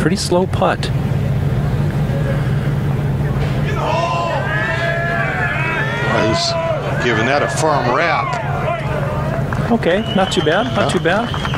Pretty slow putt. He's giving that a firm wrap. Okay, not too bad. Not too bad.